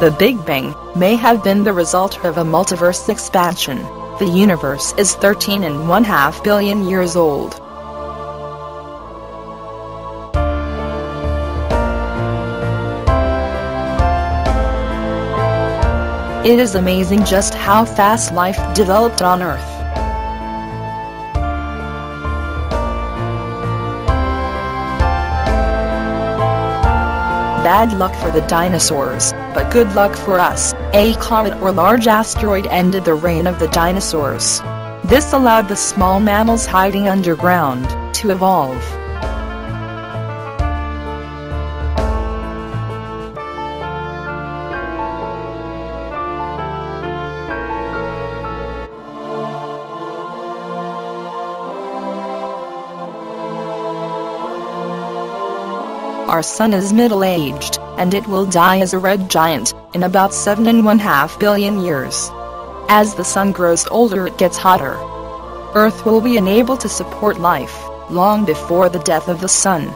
The Big Bang may have been the result of a multiverse expansion. The universe is 13 and one half billion years old. It is amazing just how fast life developed on Earth. Bad luck for the dinosaurs, but good luck for us. A comet or large asteroid ended the reign of the dinosaurs. This allowed the small mammals hiding underground to evolve. Our sun is middle-aged, and it will die as a red giant, in about seven and one half billion years. As the sun grows older it gets hotter. Earth will be unable to support life, long before the death of the sun.